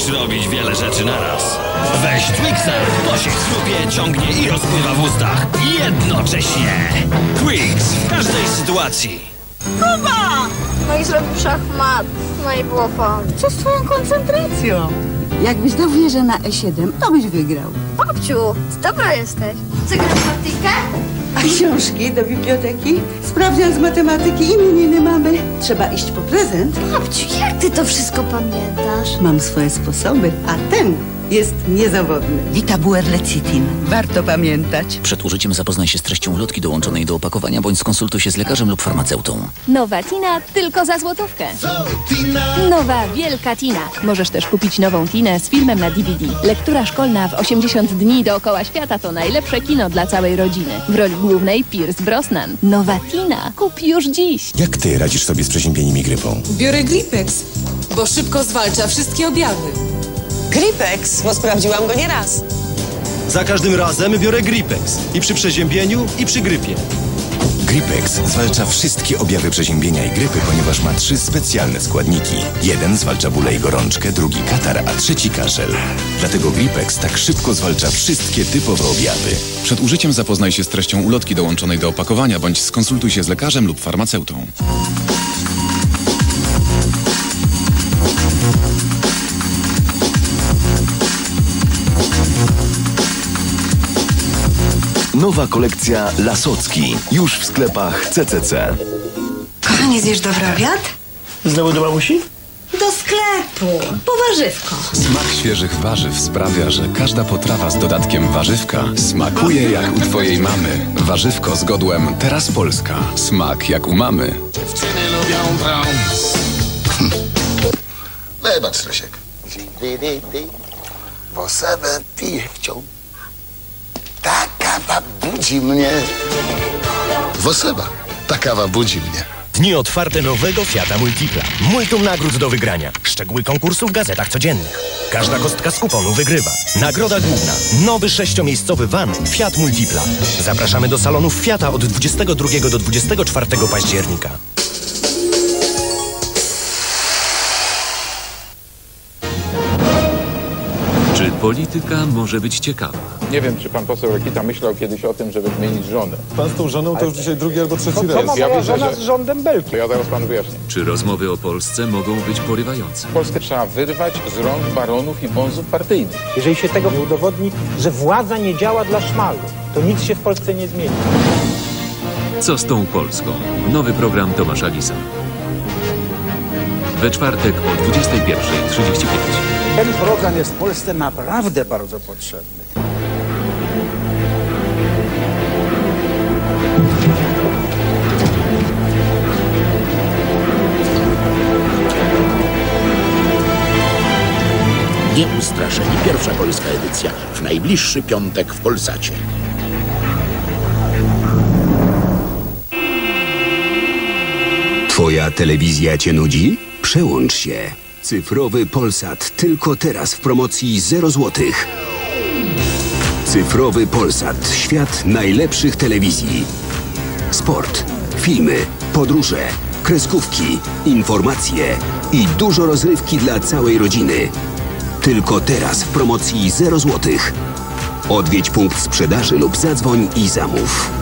robić wiele rzeczy naraz. Weź Twixa, to się chrupie, ciągnie i rozpływa w ustach. Jednocześnie. Twix w każdej sytuacji. No i zrobił szachmat. No i było. Co z twoją koncentracją? Jakbyś dał wieżę na E7, to byś wygrał. Babciu, dobra jesteś. Co grasz w partyjkę? A książki do biblioteki? Sprawdzian z matematyki, imieniny mamy. Trzeba iść po prezent. Babciu, jak ty to wszystko pamiętasz? Mam swoje sposoby, a ten jest niezawodny. Litabuer lecitin. Warto pamiętać. Przed użyciem zapoznaj się z treścią ulotki dołączonej do opakowania bądź skonsultuj się z lekarzem lub farmaceutą. Nowa Tina tylko za złotówkę. Nowa Wielka Tina. Możesz też kupić nową Tinę z filmem na DVD. Lektura szkolna w 80 dni dookoła świata to najlepsze kino dla całej rodziny. W roli głównej Pierce Brosnan. Nowa Tina. Kup już dziś. Jak ty radzisz sobie z przeziębieniem i grypą? Biorę Gripex, bo szybko zwalcza wszystkie objawy. Gripex, bo sprawdziłam go nieraz. Za każdym razem biorę Gripex. I przy przeziębieniu, i przy grypie. Gripex zwalcza wszystkie objawy przeziębienia i grypy, ponieważ ma trzy specjalne składniki. Jeden zwalcza bóle i gorączkę, drugi katar, a trzeci kaszel. Dlatego Gripex tak szybko zwalcza wszystkie typowe objawy. Przed użyciem zapoznaj się z treścią ulotki dołączonej do opakowania bądź skonsultuj się z lekarzem lub farmaceutą. Nowa kolekcja Lasocki. Już w sklepach CCC. Kochanie, zjesz dobry obiad? Znowu do mamusi? Do sklepu, po warzywko. Smak świeżych warzyw sprawia, że każda potrawa z dodatkiem warzywka smakuje jak u twojej mamy. Warzywko z godłem Teraz Polska. Smak jak u mamy. Dziewczyny lubią brown. Wybacz, Rysiek. Bo sobie piję chciał. Kawa budzi mnie. Woseba. Ta kawa budzi mnie. Dni otwarte nowego Fiata Multipla. Multum nagród do wygrania. Szczegóły konkursu w gazetach codziennych. Każda kostka z kuponu wygrywa. Nagroda główna. Nowy sześciomiejscowy van Fiat Multipla. Zapraszamy do salonów Fiata od 22 do 24 października. Czy polityka może być ciekawa? Nie wiem, czy pan poseł Rekita myślał kiedyś o tym, żeby zmienić żonę. Pan z tą żoną to już dzisiaj drugi albo trzeci To raz. ma moja żona z rządem Belki. To ja zaraz panu wyjaśnię. Czy rozmowy o Polsce mogą być porywające? Polskę trzeba wyrwać z rąk baronów i bonzów partyjnych. Jeżeli się tego nie udowodni, że władza nie działa dla szmalu, to nic się w Polsce nie zmieni. Co z tą Polską? Nowy program Tomasza Lisa. We czwartek o 21.35. Ten program jest w Polsce naprawdę bardzo potrzebny. Nieustraszeni pierwsza polska edycja w najbliższy piątek w Polsacie. Twoja telewizja cię nudzi? Przełącz się. Cyfrowy Polsat tylko teraz w promocji 0 zł. Cyfrowy Polsat. Świat najlepszych telewizji. Sport, filmy, podróże, kreskówki, informacje i dużo rozrywki dla całej rodziny. Tylko teraz w promocji 0 zł. Odwiedź punkt sprzedaży lub zadzwoń i zamów.